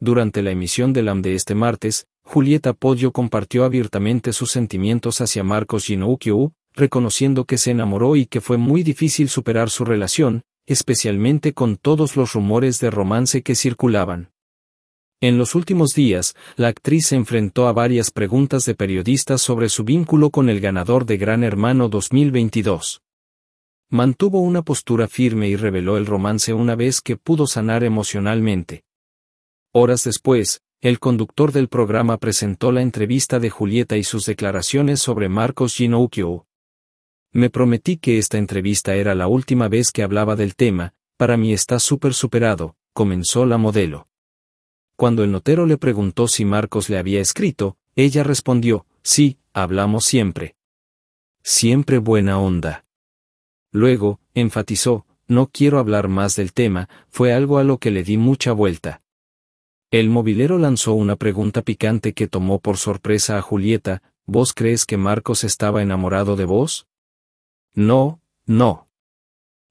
Durante la emisión del AM de este martes, Julieta Poggio compartió abiertamente sus sentimientos hacia Marcos Ginoukiou, reconociendo que se enamoró y que fue muy difícil superar su relación, especialmente con todos los rumores de romance que circulaban. En los últimos días, la actriz se enfrentó a varias preguntas de periodistas sobre su vínculo con el ganador de Gran Hermano 2022. Mantuvo una postura firme y reveló el romance una vez que pudo sanar emocionalmente. Horas después, el conductor del programa presentó la entrevista de Julieta y sus declaraciones sobre Marcos Ginoukiou. Me prometí que esta entrevista era la última vez que hablaba del tema, para mí está súper superado, comenzó la modelo. Cuando el notero le preguntó si Marcos le había escrito, ella respondió, sí, hablamos siempre. Siempre buena onda. Luego, enfatizó, no quiero hablar más del tema, fue algo a lo que le di mucha vuelta. El mobilero lanzó una pregunta picante que tomó por sorpresa a Julieta, ¿vos crees que Marcos estaba enamorado de vos? No, no.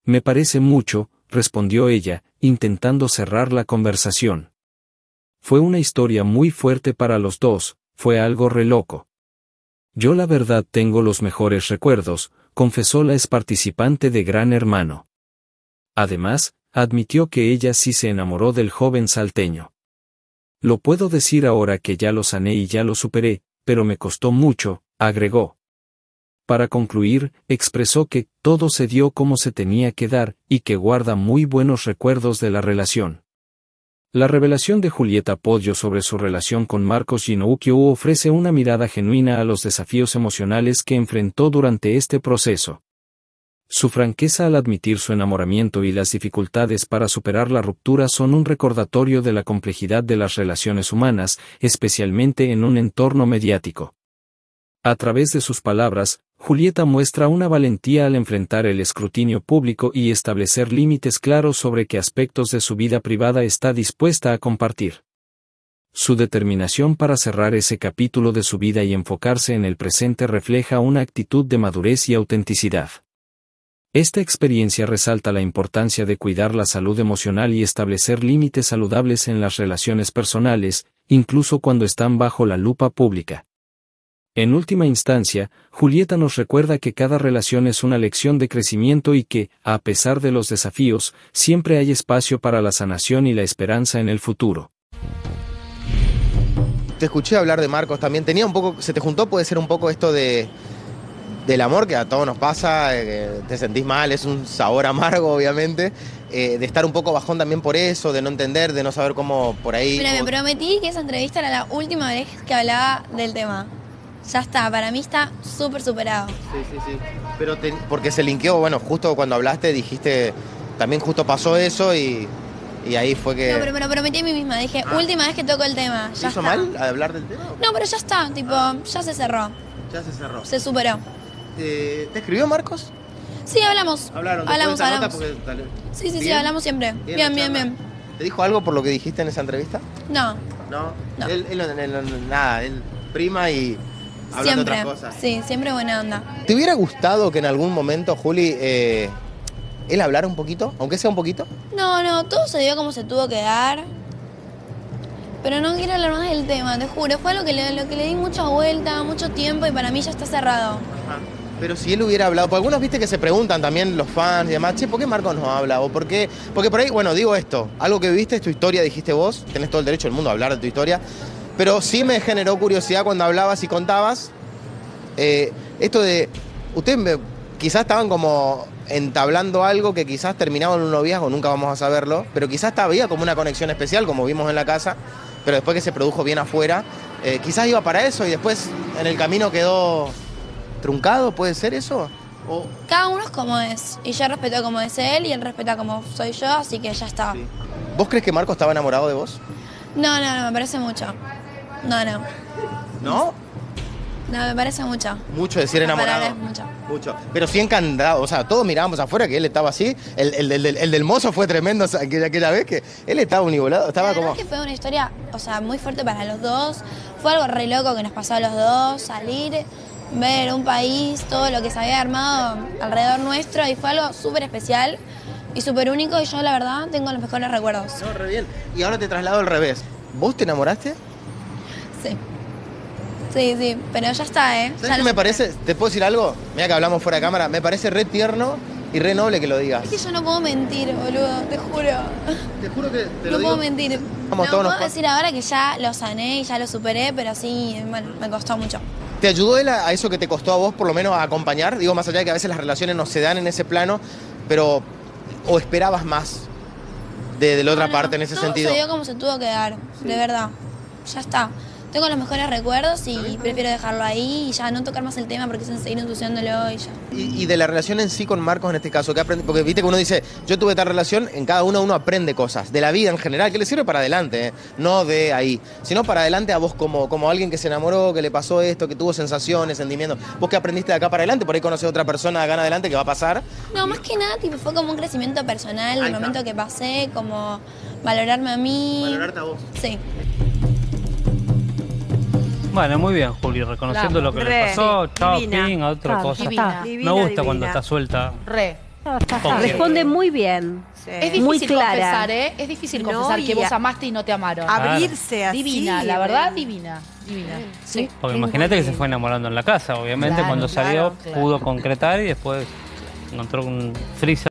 Me parece mucho, respondió ella, intentando cerrar la conversación. Fue una historia muy fuerte para los dos, fue algo re loco. Yo la verdad tengo los mejores recuerdos, confesó la ex participante de Gran Hermano. Además, admitió que ella sí se enamoró del joven salteño. Lo puedo decir ahora que ya lo sané y ya lo superé, pero me costó mucho, agregó. Para concluir, expresó que todo se dio como se tenía que dar, y que guarda muy buenos recuerdos de la relación. La revelación de Julieta Poggio sobre su relación con Marcos Ginoukiou ofrece una mirada genuina a los desafíos emocionales que enfrentó durante este proceso. Su franqueza al admitir su enamoramiento y las dificultades para superar la ruptura son un recordatorio de la complejidad de las relaciones humanas, especialmente en un entorno mediático. A través de sus palabras, Julieta muestra una valentía al enfrentar el escrutinio público y establecer límites claros sobre qué aspectos de su vida privada está dispuesta a compartir. Su determinación para cerrar ese capítulo de su vida y enfocarse en el presente refleja una actitud de madurez y autenticidad. Esta experiencia resalta la importancia de cuidar la salud emocional y establecer límites saludables en las relaciones personales, incluso cuando están bajo la lupa pública. En última instancia, Julieta nos recuerda que cada relación es una lección de crecimiento y que, a pesar de los desafíos, siempre hay espacio para la sanación y la esperanza en el futuro. Te escuché hablar de Marcos también. Tenía un poco, se te juntó, puede ser un poco esto de del amor que a todos nos pasa, eh, te sentís mal, es un sabor amargo, obviamente, eh, de estar un poco bajón también por eso, de no entender, de no saber cómo por ahí. Mira, me prometí que esa entrevista era la última vez que hablaba del tema ya está, para mí está súper superado. Sí, sí, sí. Pero porque se linkeó, bueno, justo cuando hablaste dijiste, también justo pasó eso y, ahí fue que... No, pero me lo prometí a mí misma, dije, ah. última vez que toco el tema. Ya hizo mal hablar del tema? No, pero ya está, tipo, ya se cerró. Ya se cerró. Se superó. ¿Te, escribió Marcos? Sí, hablamos. Hablaron, hablamos, hablamos. Sí, sí, sí, hablamos siempre. Bien, bien, bien, ¿Te dijo algo por lo que dijiste en esa entrevista? No. ¿No? no. Él, él, nada, él prima y siempre, Sí, siempre buena onda. ¿Te hubiera gustado que en algún momento, Juli, eh, él hablara un poquito, aunque sea un poquito? No, no, todo se dio como se tuvo que dar. Pero no quiero hablar más del tema, te juro. Fue lo que le, lo que le di mucha vuelta, mucho tiempo y para mí ya está cerrado. Pero si él hubiera hablado, porque algunos viste que se preguntan también los fans y demás, che, ¿por qué Marcos no habla? O por qué, porque por ahí, bueno, digo esto, algo que viviste es tu historia, dijiste vos, tenés todo el derecho del mundo a hablar de tu historia, pero sí me generó curiosidad cuando hablabas y contabas eh, esto de, ustedes quizás estaban como entablando algo que quizás terminaba en un noviazgo, nunca vamos a saberlo, pero quizás había como una conexión especial, como vimos en la casa, pero después que se produjo bien afuera, eh, quizás iba para eso y después en el camino quedó truncado, ¿puede ser eso? Cada uno es como es, y yo respeto como es él y él respeta como soy yo, así que ya está. ¿Vos crees que Marco estaba enamorado de vos? No, no, no, me parece mucho. No, no. ¿No? No, me parece mucho. Mucho decir enamorado. mucho. Mucho. Pero sí encantado. O sea, todos mirábamos afuera que él estaba así. El, del mozo fue tremendo aquella, aquella vez que él estaba univolado. Estaba como. que fue una historia, o sea, muy fuerte para los dos. Fue algo re loco que nos pasó a los dos. Salir, ver un país, todo lo que se había armado alrededor nuestro. Y fue algo súper especial y súper único. Y yo, la verdad, tengo los mejores recuerdos. No, re bien. Y ahora te traslado al revés. ¿Vos te enamoraste? Sí. Sí, sí, pero ya está, ¿eh? ¿Sabes qué lo me parece? ¿Te puedo decir algo? Mira que hablamos fuera de cámara. Me parece re tierno y re noble que lo digas. Es que yo no puedo mentir, boludo, te juro. Te juro que te no puedo mentir. Vamos, no todos puedo decir ahora que ya lo sané y ya lo superé, pero sí, bueno, me costó mucho. ¿Te ayudó él a a eso que te costó a vos, por lo menos, a acompañar? Digo, más allá de que a veces las relaciones no se dan en ese plano, pero. ¿O esperabas más de, de la otra No, parte en ese todo sentido? se dio como se tuvo que dar, de verdad. Ya está. Tengo los mejores recuerdos y prefiero dejarlo ahí y ya no tocar más el tema porque es seguir ensuciándolo y ya. Y, y de la relación en sí con Marcos en este caso, ¿qué aprendí? Porque viste que uno dice, yo tuve tal relación, en cada uno uno aprende cosas, de la vida en general, que le sirve para adelante, ¿eh? no de ahí, sino para adelante a vos como, como alguien que se enamoró, que le pasó esto, que tuvo sensaciones, sentimientos. ¿Vos qué aprendiste de acá para adelante? Por ahí conoces a otra persona de acá en adelante que va a pasar. No, más que nada, tipo, fue como un crecimiento personal, el momento que pasé, como valorarme a mí. a vos. Sí. Bueno, muy bien, Juli, reconociendo lo que re, le pasó. Chao, divina. ping, a otra cosa. Divina. Me gusta divina. cuando está suelta. Re. Ya está. Porque- Responde muy bien. Sí. Es difícil Muy clara. confesar, ¿eh? Es difícil No, confesar y que vos a- amaste y no te amaron. Abrirse así. divina, la verdad, divina. Divina. Sí. Porque imagínate que se fue enamorando en la casa, obviamente. Claro, cuando salió claro, claro. pudo concretar y después encontró un freezer